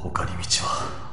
他に道は？